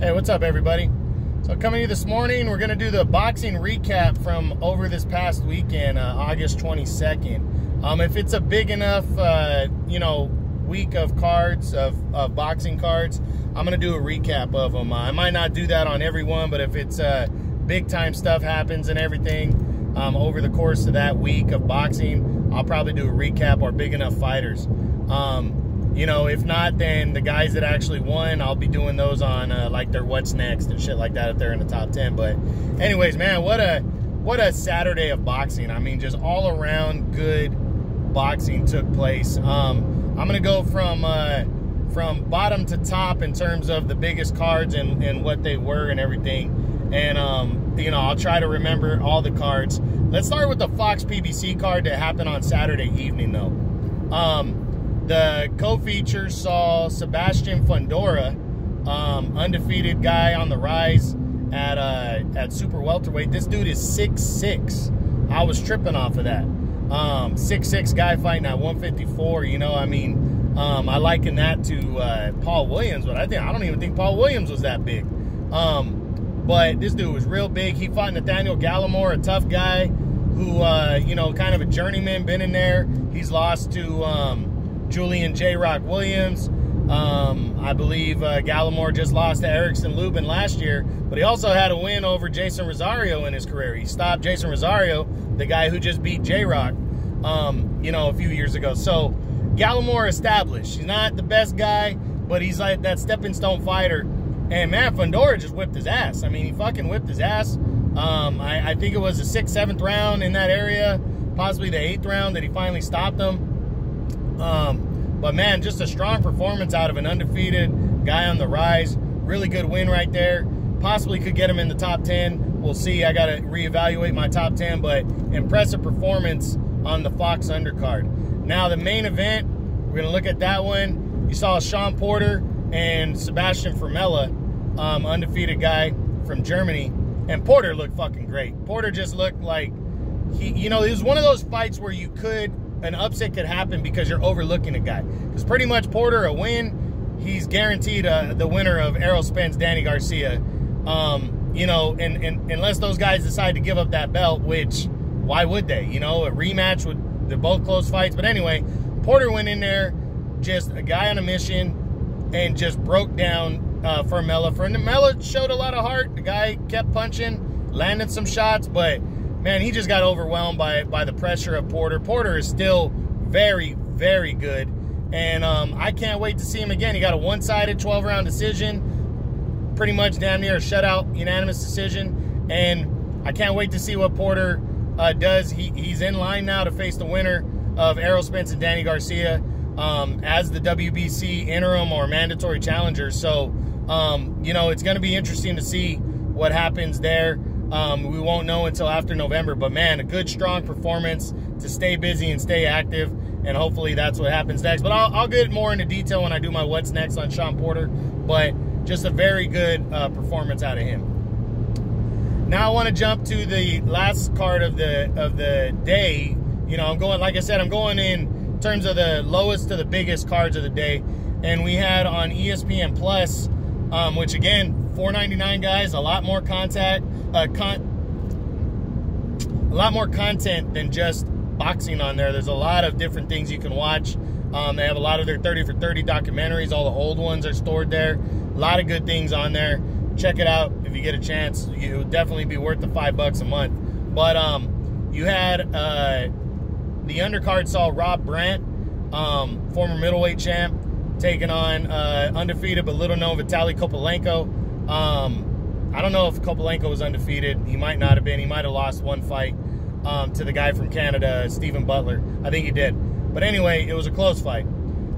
Hey, what's up, everybody? So, coming to you this morning, we're going to do the boxing recap from over this past weekend, uh, August 22nd. Um, if it's a big enough, uh, you know, week of cards, of, of boxing cards, I'm going to do a recap of them. I might not do that on every one, but if it's uh, big time stuff happens and everything um, over the course of that week of boxing, I'll probably do a recap or big enough fighters. Um, you know, if not, then the guys that actually won, I'll be doing those on uh, like their what's next and shit like that if they're in the top ten. But, anyways, man, what a what a Saturday of boxing. I mean, just all around good boxing took place. Um, I'm gonna go from uh, from bottom to top in terms of the biggest cards and, and what they were and everything. And um, you know, I'll try to remember all the cards. Let's start with the Fox PBC card that happened on Saturday evening, though. Um, the co-feature saw Sebastian Fundora, um, undefeated guy on the rise at uh, at super welterweight. This dude is six six. I was tripping off of that. Um, six six guy fighting at 154. You know, I mean, um, I liken that to uh, Paul Williams, but I think I don't even think Paul Williams was that big. Um, but this dude was real big. He fought Nathaniel Gallimore, a tough guy who, uh, you know, kind of a journeyman, been in there. He's lost to um, Julian J. Rock Williams. Um, I believe uh, Gallimore just lost to Erickson Lubin last year, but he also had a win over Jeison Rosario in his career. He stopped Jeison Rosario, the guy who just beat J. Rock, um, you know, a few years ago. So Gallimore established. He's not the best guy, but he's like that stepping stone fighter. And man, Fundora just whipped his ass. I mean, he fucking whipped his ass. Um, I, I, think it was the sixth, seventh round in that area, possibly the eighth round that he finally stopped him. Um, but man, just a strong performance out of an undefeated guy on the rise. Really good win right there. Possibly could get him in the top 10. We'll see. I got to reevaluate my top 10, but impressive performance on the Fox undercard. Now, the main event, we're going to look at that one. You saw Shawn Porter and Sebastian Formella, um, undefeated guy from Germany. And Porter looked fucking great. Porter just looked like he, you know, it was one of those fights where you could an upset could happen because you're overlooking a guy. Because pretty much Porter, a win, he's guaranteed uh, the winner of Errol Spence, Danny Garcia. Um, you know, and, and unless those guys decide to give up that belt, which why would they? You know, a rematch would they're both close fights. But anyway, Porter went in there, just a guy on a mission, and just broke down uh, Formella. Formella showed a lot of heart. The guy kept punching, landed some shots, but man, he just got overwhelmed by by the pressure of Porter. Porter is still very, very good, and um, I can't wait to see him again. He got a one-sided 12-round decision, pretty much damn near a shutout, unanimous decision, and I can't wait to see what Porter uh, does. He, he's in line now to face the winner of Errol Spence and Danny Garcia um, as the WBC interim or mandatory challenger. So, um, you know, it's going to be interesting to see what happens there. Um, we won't know until after November, but man, a good, strong performance to stay busy and stay active, and hopefully that's what happens next. But I'll, I'll get more into detail when I do my what's next on Shawn Porter, but just a very good uh, performance out of him. Now I want to jump to the last card of the of the day. You know, I'm going like I said, I'm going in terms of the lowest to the biggest cards of the day, and we had on ESPN Plus, um, which again 4.99 guys, a lot more contact, uh, con a lot more content than just boxing on there. There's a lot of different things you can watch. Um, they have a lot of their 30 for 30 documentaries. All the old ones are stored there. A lot of good things on there. Check it out if you get a chance. It would definitely be worth the five bucks a month. But um, you had uh, the undercard saw Rob Brandt, um, former middleweight champ, taking on uh, undefeated but little known Vitaly Kopylenko. Um, I don't know if Kopylenko was undefeated. He might not have been. He might have lost one fight um, to the guy from Canada, Stephen Butler. I think he did. But anyway, it was a close fight.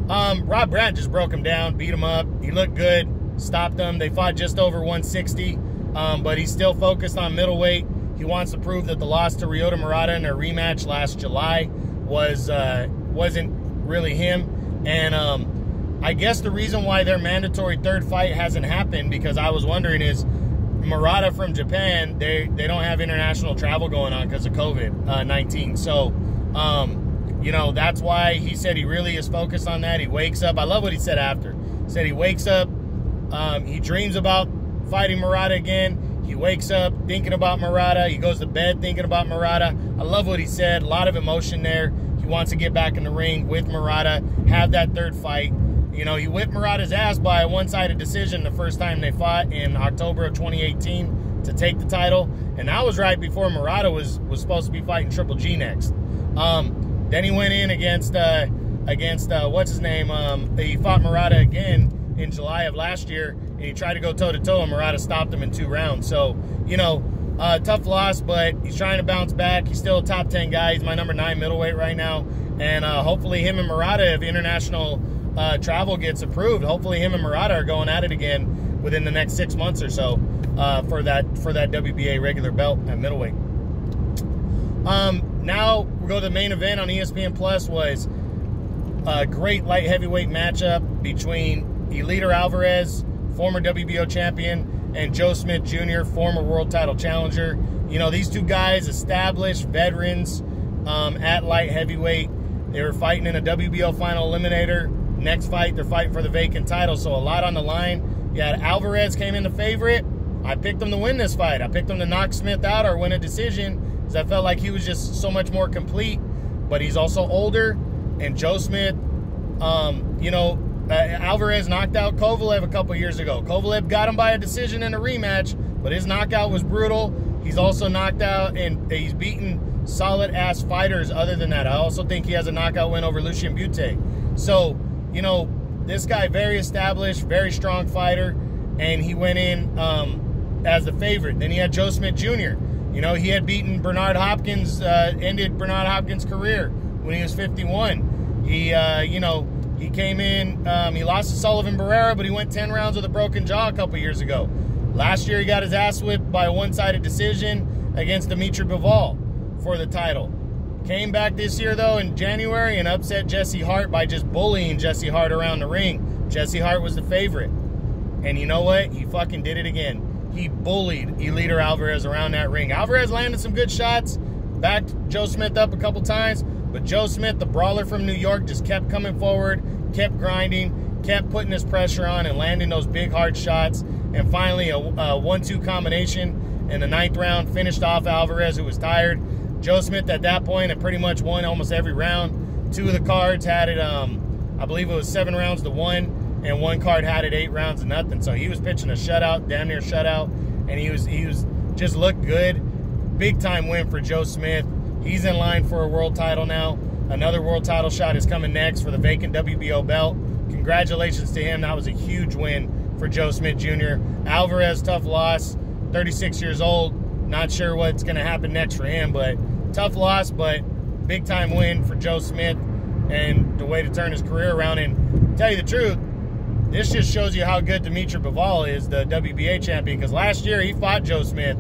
Um, Rob Brandt just broke him down, beat him up. He looked good, stopped him. They fought just over 160, um, but he's still focused on middleweight. He wants to prove that the loss to Ryota Murata in their rematch last July was uh, wasn't really him. And um, I guess the reason why their mandatory third fight hasn't happened because I was wondering is Murata from Japan they they don't have international travel going on because of COVID uh, nineteen. So, um, you know that's why he said he really is focused on that. He wakes up. I love what he said after. He said he wakes up. Um, he dreams about fighting Murata again. He wakes up thinking about Murata. He goes to bed thinking about Murata. I love what he said. A lot of emotion there. He wants to get back in the ring with Murata, have that third fight. You know, he whipped Murata's ass by a one-sided decision the first time they fought in October of 2018 to take the title, and that was right before Murata was was supposed to be fighting Triple G next. Um, then he went in against uh, against uh, what's his name? Um, he fought Murata again in July of last year, and he tried to go toe to toe, and Murata stopped him in two rounds. So you know, uh, tough loss, but he's trying to bounce back. He's still a top ten guy. He's my number nine middleweight right now, and uh, hopefully him and Murata, if international uh, travel gets approved, hopefully him and Murata are going at it again within the next six months or so uh, for that for that WBA regular belt at middleweight. Um, now we go to the main event on ESPN Plus was a great light heavyweight matchup between Eleider Alvarez, former WBO champion, and Joe Smith Jr., former world title challenger. You know, these two guys, established veterans um, at light heavyweight. They were fighting in a WBO final eliminator. Next fight, they're fighting for the vacant title, so a lot on the line. Yeah, Alvarez came in the favorite. I picked him to win this fight. I picked him to knock Smith out or win a decision because I felt like he was just so much more complete. But he's also older, and Joe Smith, um, you know, uh, Alvarez knocked out Kovalev a couple years ago. Kovalev got him by a decision in a rematch, but his knockout was brutal. He's also knocked out and he's beaten solid ass fighters other than that. I also think he has a knockout win over Lucian Bute. So, you know, this guy very established, very strong fighter, and he went in um, as the favorite. Then he had Joe Smith Jr. You know, he had beaten Bernard Hopkins, uh, ended Bernard Hopkins' career when he was 51. He, uh, you know, he came in, um, he lost to Sullivan Barrera, but he went 10 rounds with a broken jaw a couple years ago. Last year, he got his ass whipped by a one sided decision against Dimitri Bivol for the title. Came back this year, though, in January and upset Jesse Hart by just bullying Jesse Hart around the ring. Jesse Hart was the favorite. And you know what? He fucking did it again he bullied Eleider Alvarez around that ring. Alvarez landed some good shots, backed Joe Smith up a couple times, but Joe Smith, the brawler from New York, just kept coming forward, kept grinding, kept putting his pressure on and landing those big hard shots. And finally, a, a one-two combination in the ninth round finished off Alvarez, who was tired. Joe Smith at that point had pretty much won almost every round. Two of the cards had it, um, I believe it was seven rounds to one and one card had it eight rounds to nothing. So he was pitching a shutout, damn near shutout, and he was he was just looked good. Big time win for Joe Smith. He's in line for a world title now. Another world title shot is coming next for the vacant WBO belt. Congratulations to him. That was a huge win for Joe Smith Jr. Alvarez, tough loss. 36 years old. Not sure what's going to happen next for him, but tough loss, but big time win for Joe Smith and the way to turn his career around. And tell you the truth, this just shows you how good Dimitri Bivol is, the WBA champion, because last year he fought Joe Smith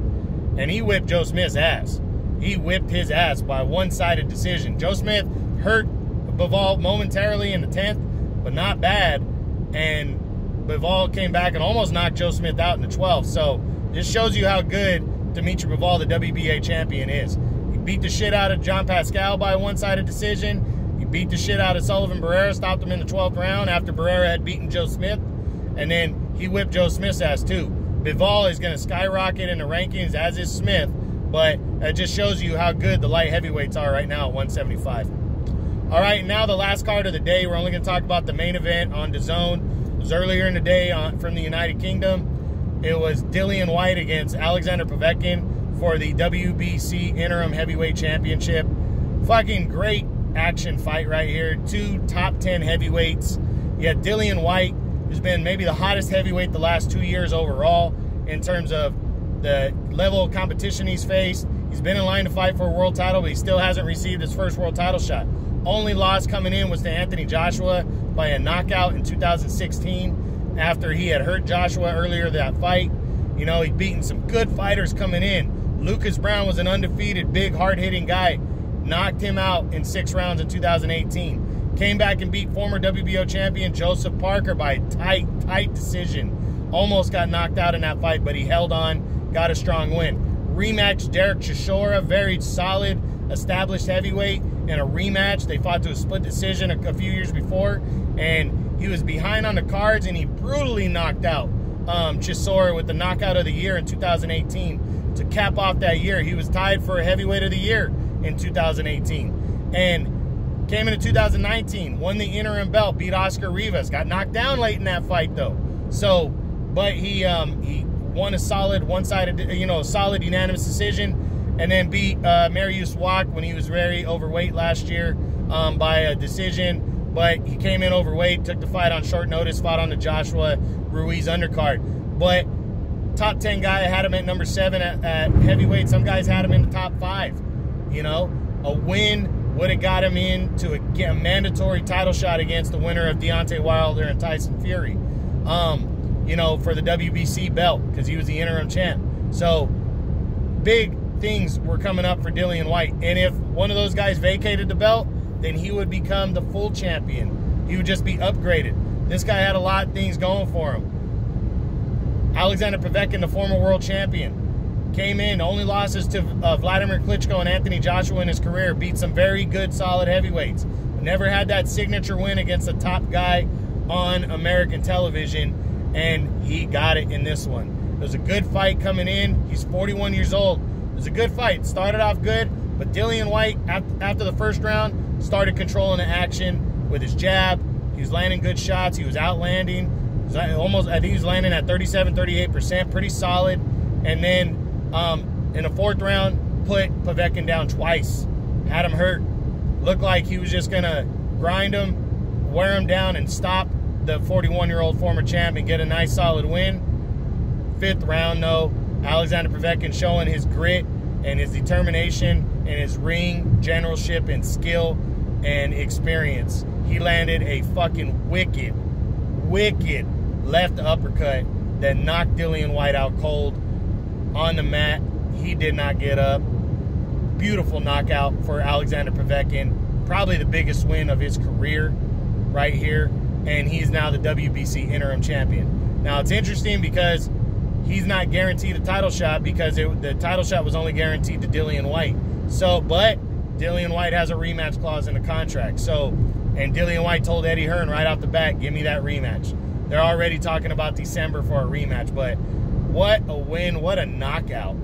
and he whipped Joe Smith's ass. He whipped his ass by one sided decision. Joe Smith hurt Bivol momentarily in the 10th, but not bad. And Bivol came back and almost knocked Joe Smith out in the 12th. So this shows you how good Dimitri Bivol, the WBA champion, is. Beat the shit out of John Pascal by a one sided decision You beat the shit out of Sullivan Barrera, stopped him in the 12th round after Barrera had beaten Joe Smith. And then he whipped Joe Smith's ass too. Bivol is going to skyrocket in the rankings, as is Smith, but it just shows you how good the light heavyweights are right now at 175. All right, now the last card of the day. We're only going to talk about the main event on DAZN. It was earlier in the day on, from the United Kingdom. It was Dillian Whyte against Alexander Povetkin for the WBC Interim Heavyweight Championship. Fucking great action fight right here. Two top 10 heavyweights. You had Dillian Whyte, who's been maybe the hottest heavyweight the last two years overall in terms of the level of competition he's faced. He's been in line to fight for a world title, but he still hasn't received his first world title shot. Only loss coming in was to Anthony Joshua by a knockout in 2016 after he had hurt Joshua earlier that fight. You know, he'd beaten some good fighters coming in. Lucas Browne was an undefeated, big, hard hitting guy knocked him out in six rounds in 2018. Came back and beat former WBO champion Joseph Parker by a tight, tight decision. Almost got knocked out in that fight, but he held on, got a strong win. Rematch Derek Chisora, very solid, established heavyweight, in a rematch. They fought to a split decision a, a few years before, and he was behind on the cards, and he brutally knocked out um, Chisora with the knockout of the year in 2018 to cap off that year. He was tied for a heavyweight of the year in 2018. And came into 2019, won the interim belt, beat Oscar Rivas, got knocked down late in that fight though. So, but he um, he won a solid one-sided, you know, solid unanimous decision, and then beat uh, Mariusz Wach when he was very overweight last year um, by a decision. But he came in overweight, took the fight on short notice, fought on the Joshua Ruiz undercard. But top 10 guy I had him at number seven at, at heavyweight. Some guys had him in the top five. You know, a win would have got him into a, a, mandatory title shot against the winner of Deontay Wilder and Tyson Fury. Um, you know, for the WBC belt because he was the interim champ. So big things were coming up for Dillian Whyte. And if one of those guys vacated the belt, then he would become the full champion. He would just be upgraded. This guy had a lot of things going for him. Alexander Povetkin, the former world champion, came in. Only losses to uh, Vladimir Klitschko and Anthony Joshua in his career. Beat some very good, solid heavyweights. Never had that signature win against the top guy on American television, and he got it in this one. It was a good fight coming in. He's 41 years old. It was a good fight. Started off good, but Dillian Whyte, after the first round, started controlling the action with his jab. He was landing good shots. He was outlanding. Almost, I think he was landing at 37, 38%, pretty solid. And then um, in the fourth round, put Povetkin down twice. Had him hurt. Looked like he was just to grind him, wear him down, and stop the 41 year old former champ and get a nice solid win. Fifth round, though, Alexander Povetkin showing his grit and his determination and his ring generalship and skill and experience. He landed a fucking wicked, wicked left uppercut that knocked Dillian Whyte out cold on the mat. He did not get up. Beautiful knockout for Alexander Povetkin. Probably the biggest win of his career right here. And he's now the WBC interim champion. Now, it's interesting because he's not guaranteed a title shot because it, the title shot was only guaranteed to Dillian Whyte. So, but Dillian Whyte has a rematch clause in the contract. So, and Dillian Whyte told Eddie Hearn right off the bat, give me that rematch. They're already talking about December for a rematch, but what a win, what a knockout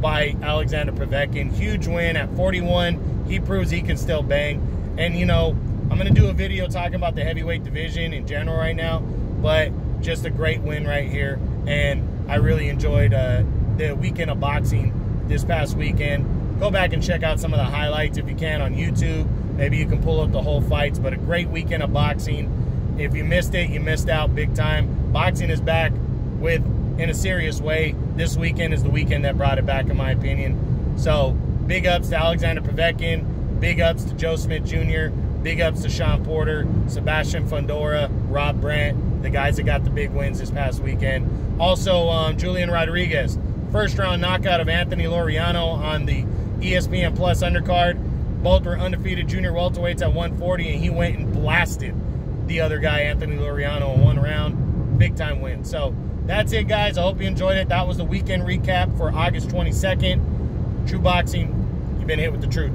by Alexander Povetkin. Huge win at 41. He proves he can still bang. And, you know, I'm going to do a video talking about the heavyweight division in general right now, but just a great win right here. And I really enjoyed uh, the weekend of boxing this past weekend go back and check out some of the highlights if you can on YouTube. Maybe you can pull up the whole fights, but a great weekend of boxing. If you missed it, you missed out big time. Boxing is back with in a serious way. This weekend is the weekend that brought it back, in my opinion. So, big ups to Alexander Povetkin, big ups to Joe Smith Jr., big ups to Shawn Porter, Sebastian Fundora, Rob Brandt, the guys that got the big wins this past weekend. Also, um, Julian Rodriguez, first round knockout of Anthony Laureano on the ESPN Plus undercard. Both were undefeated junior welterweights at 140, and he went and blasted the other guy, Anthony Laureano, in one round. Big time win. So that's it, guys. I hope you enjoyed it. That was the weekend recap for August 22nd. TRU Boxing, you've been hit with the truth.